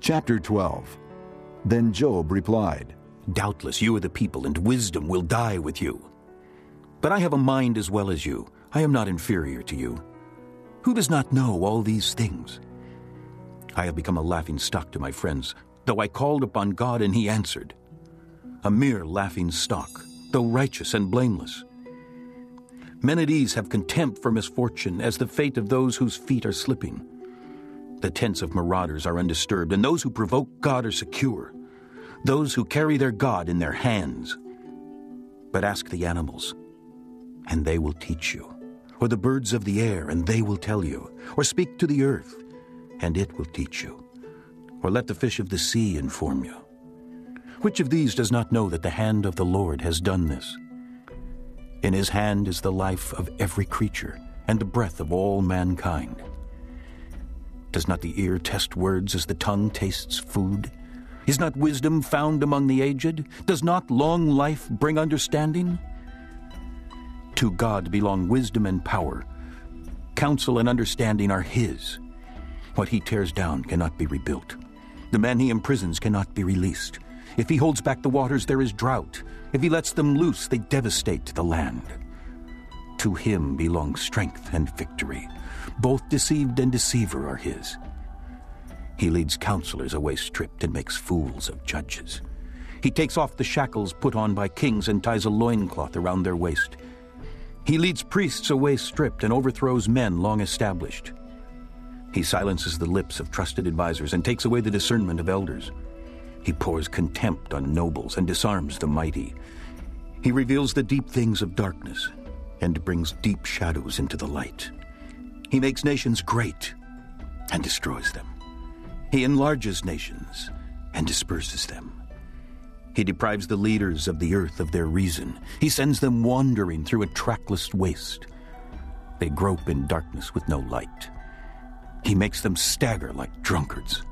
Chapter 12 Then Job replied, Doubtless you are the people, and wisdom will die with you. But I have a mind as well as you. I am not inferior to you. Who does not know all these things? I have become a laughing stock to my friends, though I called upon God and he answered. A mere laughing stock, though righteous and blameless. Men at ease have contempt for misfortune as the fate of those whose feet are slipping. The tents of marauders are undisturbed, and those who provoke God are secure. Those who carry their God in their hands. But ask the animals, and they will teach you, or the birds of the air, and they will tell you, or speak to the earth, and it will teach you, or let the fish of the sea inform you. Which of these does not know that the hand of the Lord has done this? In his hand is the life of every creature, and the breath of all mankind. Does not the ear test words as the tongue tastes food? Is not wisdom found among the aged? Does not long life bring understanding? To God belong wisdom and power. Counsel and understanding are His. What He tears down cannot be rebuilt. The man He imprisons cannot be released. If He holds back the waters, there is drought. If He lets them loose, they devastate the land. To Him belong strength and victory. Both deceived and deceiver are His. He leads counselors away stripped and makes fools of judges. He takes off the shackles put on by kings and ties a loincloth around their waist. He leads priests away stripped and overthrows men long established. He silences the lips of trusted advisers and takes away the discernment of elders. He pours contempt on nobles and disarms the mighty. He reveals the deep things of darkness and brings deep shadows into the light. He makes nations great and destroys them. He enlarges nations and disperses them. He deprives the leaders of the earth of their reason. He sends them wandering through a trackless waste. They grope in darkness with no light. He makes them stagger like drunkards.